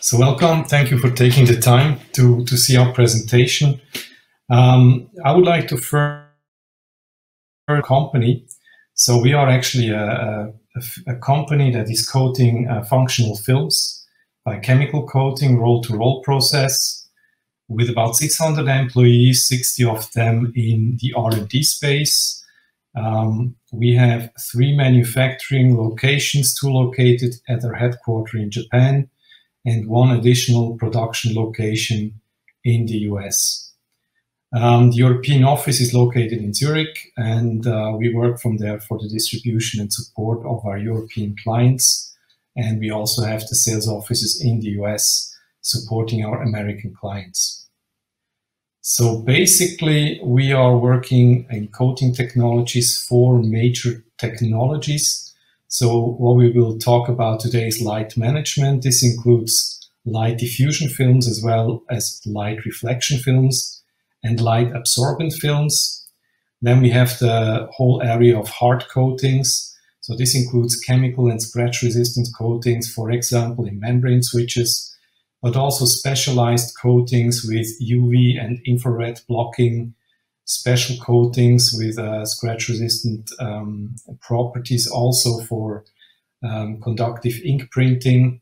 So welcome. Thank you for taking the time to, to see our presentation. Um, I would like to first company. So we are actually a, a, a company that is coating uh, functional films by chemical coating, roll-to-roll -roll process, with about 600 employees, 60 of them in the R&D space. Um, we have three manufacturing locations, two located at our headquarters in Japan, and one additional production location in the US. Um, the European office is located in Zurich, and uh, we work from there for the distribution and support of our European clients. And we also have the sales offices in the US supporting our American clients. So basically, we are working in coating technologies for major technologies so what we will talk about today is light management. This includes light diffusion films as well as light reflection films and light absorbent films. Then we have the whole area of hard coatings. So this includes chemical and scratch resistant coatings, for example, in membrane switches, but also specialized coatings with UV and infrared blocking special coatings with uh, scratch resistant um, properties also for um, conductive ink printing.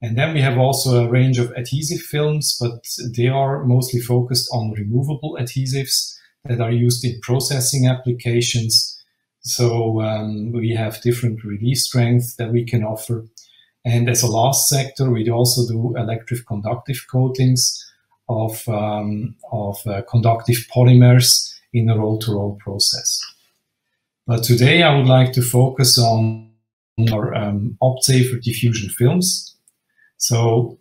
And then we have also a range of adhesive films, but they are mostly focused on removable adhesives that are used in processing applications. So um, we have different release strengths that we can offer. And as a last sector, we also do electric conductive coatings of, um, of uh, conductive polymers in a roll-to-roll -roll process. But today I would like to focus on our um, OptSaver diffusion films. So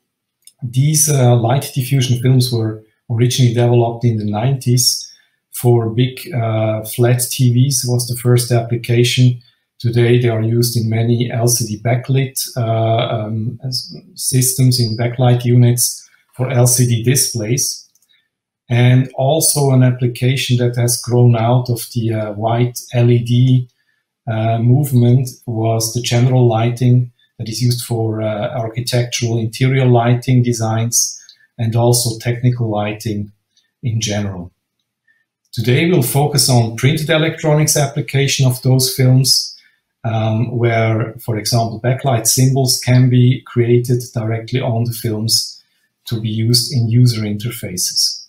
these uh, light diffusion films were originally developed in the 90s for big uh, flat TVs was the first application. Today they are used in many LCD backlit uh, um, systems in backlight units for LCD displays. And also an application that has grown out of the uh, white LED uh, movement was the general lighting that is used for uh, architectural interior lighting designs and also technical lighting in general. Today we'll focus on printed electronics application of those films um, where, for example, backlight symbols can be created directly on the films to be used in user interfaces.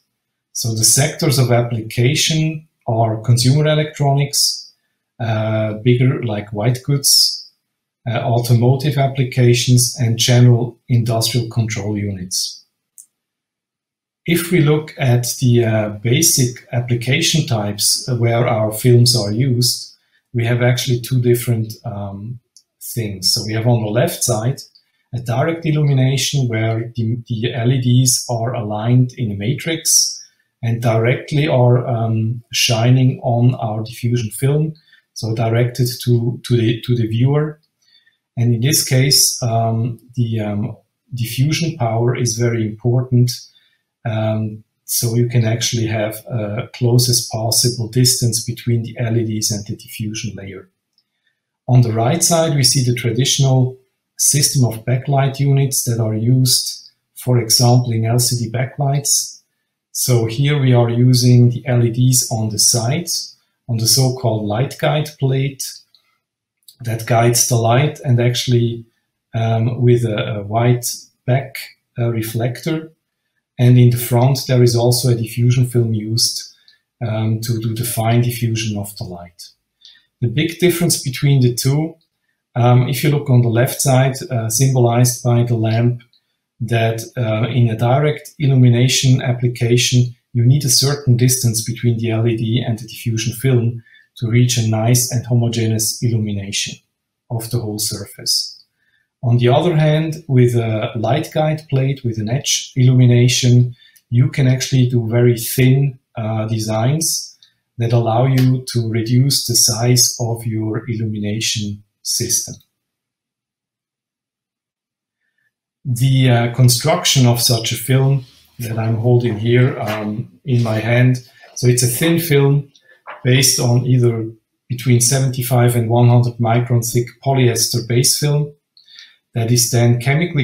So the sectors of application are consumer electronics, uh, bigger like white goods, uh, automotive applications, and general industrial control units. If we look at the uh, basic application types where our films are used, we have actually two different um, things. So we have on the left side a direct illumination where the, the LEDs are aligned in a matrix and directly are um, shining on our diffusion film, so directed to, to, the, to the viewer. And in this case, um, the um, diffusion power is very important. Um, so you can actually have a closest possible distance between the LEDs and the diffusion layer. On the right side, we see the traditional system of backlight units that are used, for example, in LCD backlights. So here we are using the LEDs on the sides, on the so-called light guide plate that guides the light and actually um, with a, a, white back uh, reflector. And in the front, there is also a diffusion film used um, to do the fine diffusion of the light. The big difference between the two um, if you look on the left side, uh, symbolized by the lamp, that uh, in a direct illumination application, you need a certain distance between the LED and the diffusion film to reach a nice and homogeneous illumination of the whole surface. On the other hand, with a light guide plate with an edge illumination, you can actually do very thin uh, designs that allow you to reduce the size of your illumination system. The uh, construction of such a film that I'm holding here um, in my hand, so it's a thin film based on either between 75 and 100 micron thick polyester base film that is then chemically